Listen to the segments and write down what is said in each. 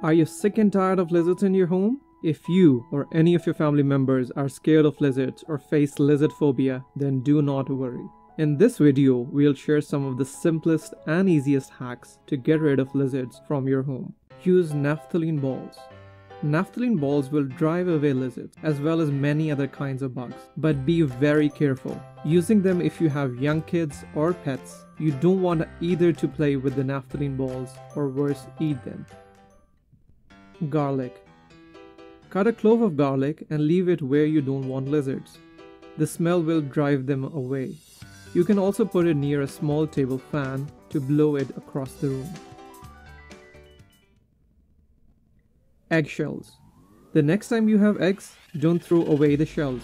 Are you sick and tired of lizards in your home? If you or any of your family members are scared of lizards or face lizard phobia, then do not worry. In this video, we'll share some of the simplest and easiest hacks to get rid of lizards from your home. Use naphthalene balls. Naphthalene balls will drive away lizards as well as many other kinds of bugs, but be very careful. Using them if you have young kids or pets, you don't want either to play with the naphthalene balls or worse, eat them. Garlic. Cut a clove of garlic and leave it where you don't want lizards. The smell will drive them away. You can also put it near a small table fan to blow it across the room. Eggshells. The next time you have eggs, don't throw away the shells.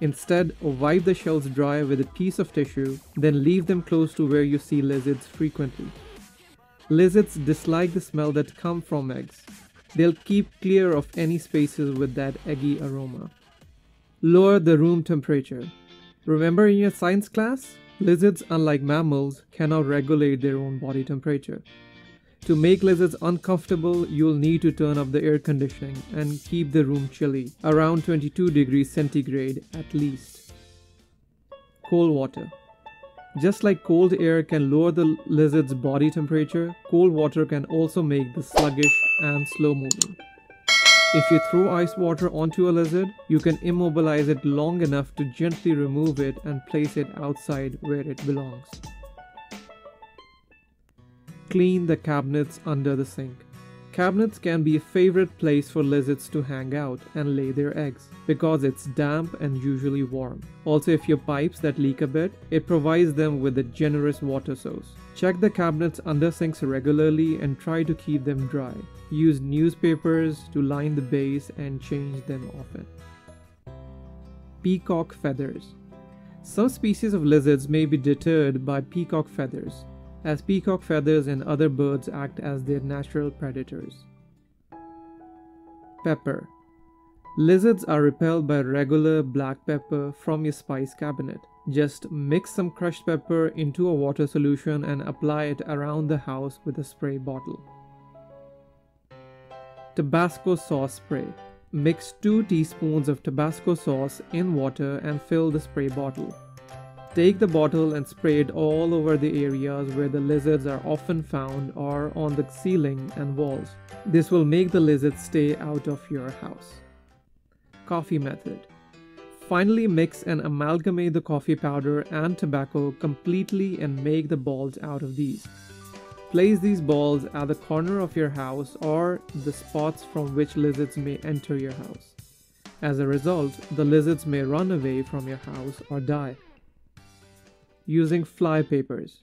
Instead, wipe the shells dry with a piece of tissue, then leave them close to where you see lizards frequently. Lizards dislike the smell that come from eggs. They'll keep clear of any spaces with that eggy aroma. Lower the room temperature. Remember in your science class? Lizards, unlike mammals, cannot regulate their own body temperature. To make lizards uncomfortable, you'll need to turn up the air conditioning and keep the room chilly, around 22 degrees centigrade at least. Cold water. Just like cold air can lower the lizard's body temperature, cold water can also make the sluggish and slow moving. If you throw ice water onto a lizard, you can immobilize it long enough to gently remove it and place it outside where it belongs. Clean the cabinets under the sink. Cabinets can be a favorite place for lizards to hang out and lay their eggs because it's damp and usually warm. Also, if your pipes that leak a bit, it provides them with a generous water source. Check the cabinets under sinks regularly and try to keep them dry. Use newspapers to line the base and change them often. Peacock feathers. Some species of lizards may be deterred by peacock feathers, as peacock feathers and other birds act as their natural predators. Pepper. Lizards are repelled by regular black pepper from your spice cabinet. Just mix some crushed pepper into a water solution and apply it around the house with a spray bottle. Tabasco sauce spray. Mix 2 teaspoons of Tabasco sauce in water and fill the spray bottle. Take the bottle and spray it all over the areas where the lizards are often found or on the ceiling and walls. This will make the lizards stay out of your house. Coffee method. Finally mix and amalgamate the coffee powder and tobacco completely and make the balls out of these. Place these balls at the corner of your house or the spots from which lizards may enter your house. As a result, the lizards may run away from your house or die using fly papers.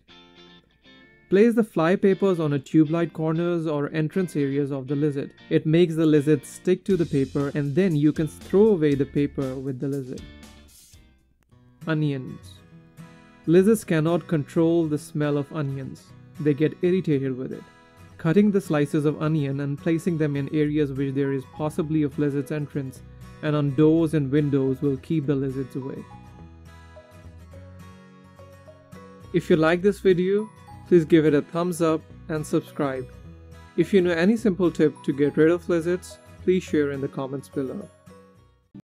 Place the fly papers on a tube light corners or entrance areas of the lizard. It makes the lizard stick to the paper and then you can throw away the paper with the lizard. Onions. Lizards cannot control the smell of onions. They get irritated with it. Cutting the slices of onion and placing them in areas where there is possibly of lizard's entrance and on doors and windows will keep the lizards away. If you like this video, please give it a thumbs up and subscribe. If you know any simple tip to get rid of lizards, please share in the comments below.